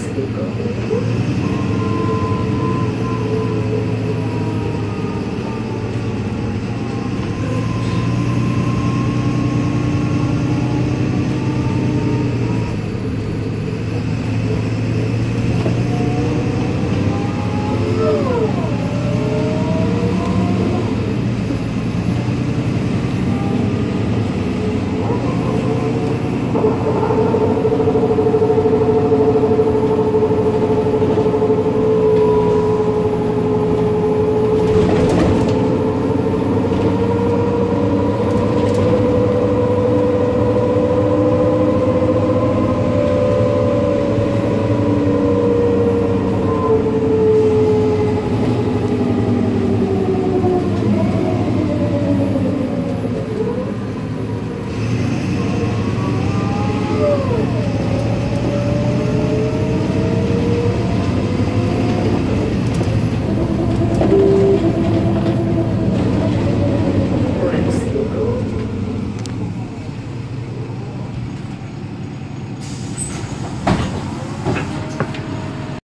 ですけど。